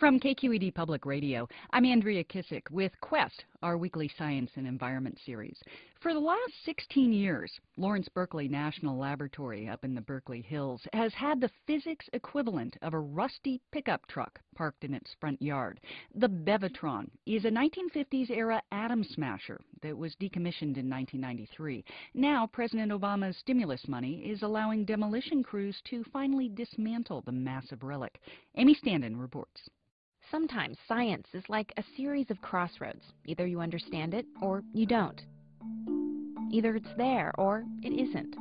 From KQED Public Radio, I'm Andrea Kissack with Quest, our weekly science and environment series. For the last 16 years, Lawrence Berkeley National Laboratory up in the Berkeley Hills has had the physics equivalent of a rusty pickup truck parked in its front yard. The Bevatron is a 1950s era atom smasher that was decommissioned in 1993. Now, President Obama's stimulus money is allowing demolition crews to finally dismantle the massive relic. Amy Standen reports. Sometimes science is like a series of crossroads. Either you understand it or you don't. Either it's there or it isn't.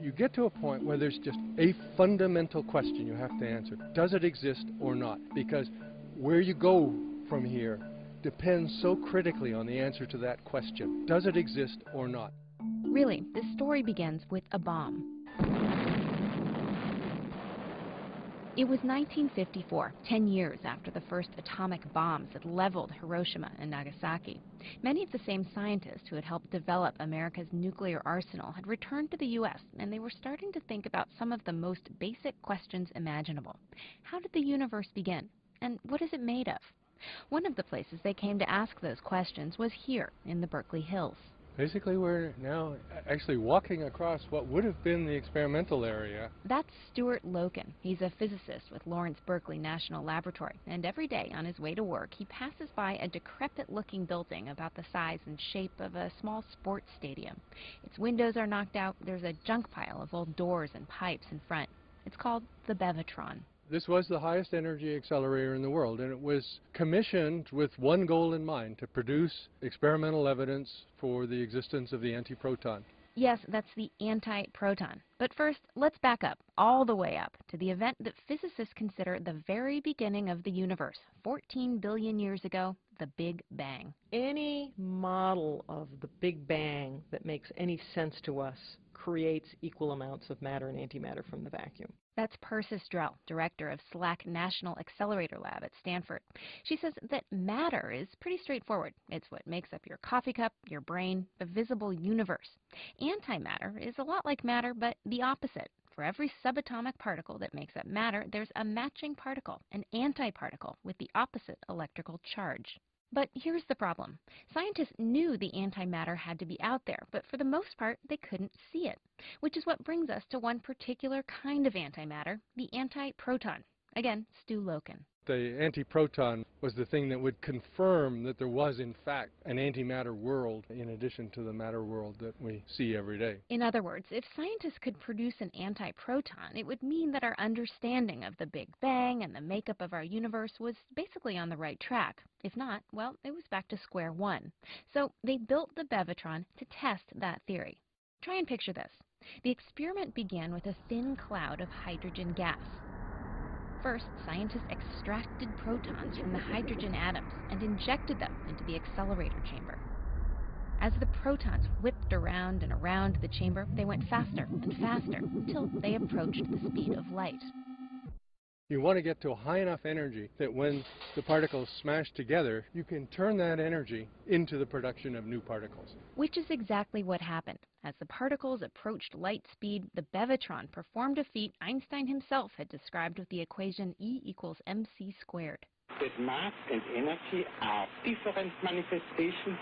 You get to a point where there's just a fundamental question you have to answer. Does it exist or not? Because where you go from here depends so critically on the answer to that question. Does it exist or not? Really, this story begins with a bomb. It was 1954, 10 years after the first atomic bombs had leveled Hiroshima and Nagasaki. Many of the same scientists who had helped develop America's nuclear arsenal had returned to the U.S., and they were starting to think about some of the most basic questions imaginable. How did the universe begin? And what is it made of? One of the places they came to ask those questions was here in the Berkeley Hills. Basically, we're now actually walking across what would have been the experimental area. That's Stuart Loken. He's a physicist with Lawrence Berkeley National Laboratory, and every day on his way to work, he passes by a decrepit-looking building about the size and shape of a small sports stadium. Its windows are knocked out. There's a junk pile of old doors and pipes in front. It's called the Bevatron. This was the highest energy accelerator in the world, and it was commissioned with one goal in mind, to produce experimental evidence for the existence of the antiproton. Yes, that's the antiproton. But first, let's back up, all the way up, to the event that physicists consider the very beginning of the universe, 14 billion years ago, the Big Bang. Any model of the Big Bang that makes any sense to us creates equal amounts of matter and antimatter from the vacuum. That's Persis Drell, director of SLAC National Accelerator Lab at Stanford. She says that matter is pretty straightforward. It's what makes up your coffee cup, your brain, the visible universe. Antimatter is a lot like matter, but the opposite. For every subatomic particle that makes up matter, there's a matching particle, an antiparticle, with the opposite electrical charge. But here's the problem. Scientists knew the antimatter had to be out there, but for the most part, they couldn't see it. Which is what brings us to one particular kind of antimatter, the antiproton. Again, Stu Loken the antiproton was the thing that would confirm that there was, in fact, an antimatter world in addition to the matter world that we see every day. In other words, if scientists could produce an antiproton, it would mean that our understanding of the Big Bang and the makeup of our universe was basically on the right track. If not, well, it was back to square one. So they built the Bevatron to test that theory. Try and picture this. The experiment began with a thin cloud of hydrogen gas. First, scientists extracted protons from the hydrogen atoms and injected them into the accelerator chamber. As the protons whipped around and around the chamber, they went faster and faster until they approached the speed of light. You want to get to a high enough energy that when the particles smash together, you can turn that energy into the production of new particles. Which is exactly what happened. As the particles approached light speed, the Bevatron performed a feat Einstein himself had described with the equation E equals mc squared. That mass and energy are different manifestations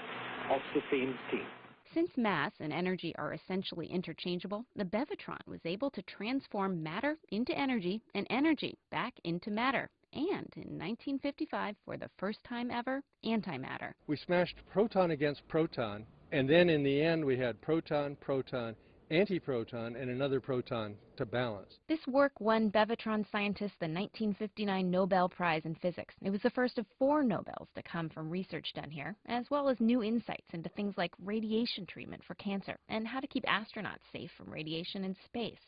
of the same thing. Since mass and energy are essentially interchangeable, the Bevatron was able to transform matter into energy and energy back into matter. And in 1955, for the first time ever, antimatter. We smashed proton against proton, and then in the end we had proton, proton, antiproton and another proton to balance. This work won Bevatron scientists the 1959 Nobel Prize in Physics. It was the first of four Nobels to come from research done here, as well as new insights into things like radiation treatment for cancer and how to keep astronauts safe from radiation in space.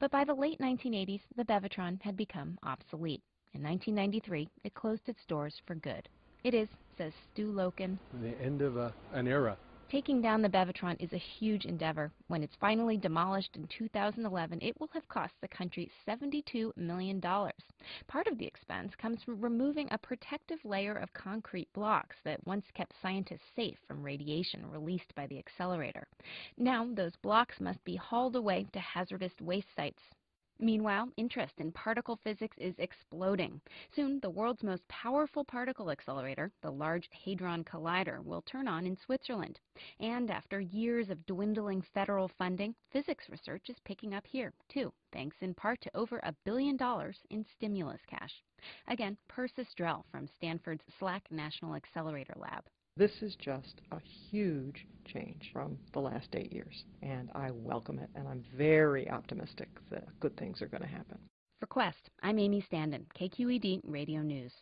But by the late 1980s, the Bevatron had become obsolete. In 1993, it closed its doors for good. It is, says Stu Loken, the end of a, an era. Taking down the Bevatron is a huge endeavor. When it's finally demolished in 2011, it will have cost the country $72 million. Part of the expense comes from removing a protective layer of concrete blocks that once kept scientists safe from radiation released by the accelerator. Now, those blocks must be hauled away to hazardous waste sites. Meanwhile, interest in particle physics is exploding. Soon, the world's most powerful particle accelerator, the Large Hadron Collider, will turn on in Switzerland. And after years of dwindling federal funding, physics research is picking up here, too, thanks in part to over a billion dollars in stimulus cash. Again, Persis Drell from Stanford's SLAC National Accelerator Lab. This is just a huge change from the last eight years, and I welcome it, and I'm very optimistic that good things are going to happen. For Quest, I'm Amy Standen, KQED Radio News.